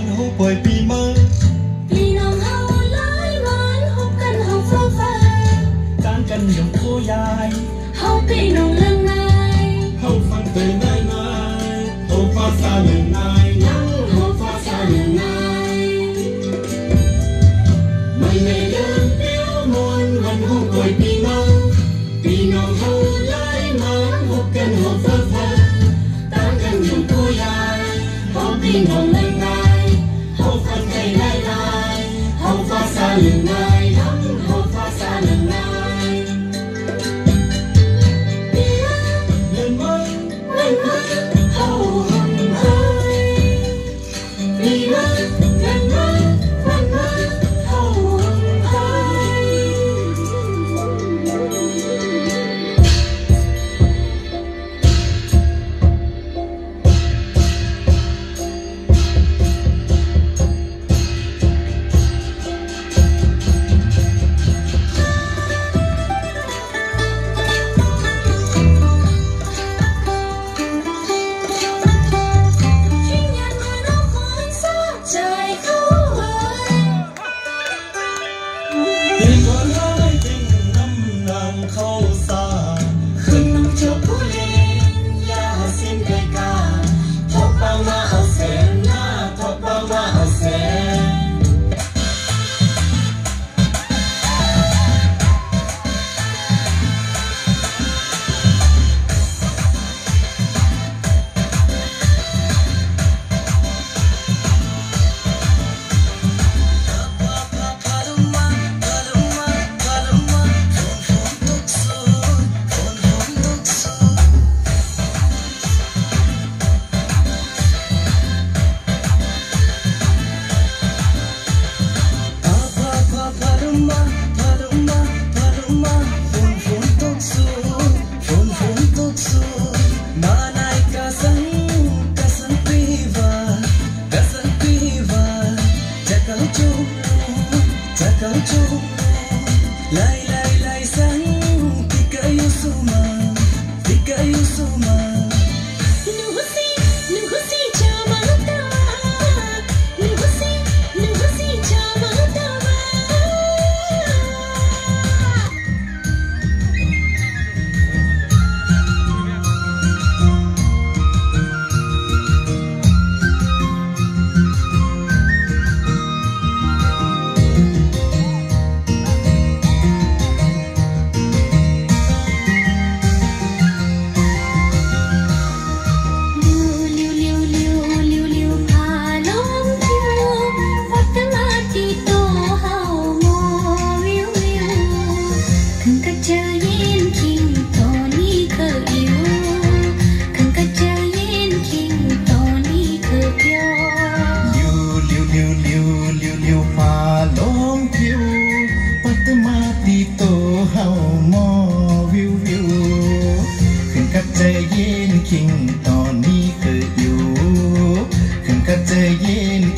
mãn hô bởi bì mơ. Bì nông hâu lái mãn hô cần hông phô phơ. Tán cần nhộng khô dài. Hâu bì nông lưng nai Hâu phăng tê nai nai Hâu phá xa lưng nai Nắng hâu phá xa lưng nai Mày mê lưng nếu muốn mãn hô bởi bì mơ. Nông hâu lái mãn hô cần hông phơ phơ. Tán cần nhộng khô dài. Hâu bì nông lưng xa lần ai lắm hồ pha xa lần ai lần mới lần mới hầu hồng ơi vì mắt lần mới kau Lai lai lai sang Tika yusuma Tika yusuma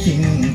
king.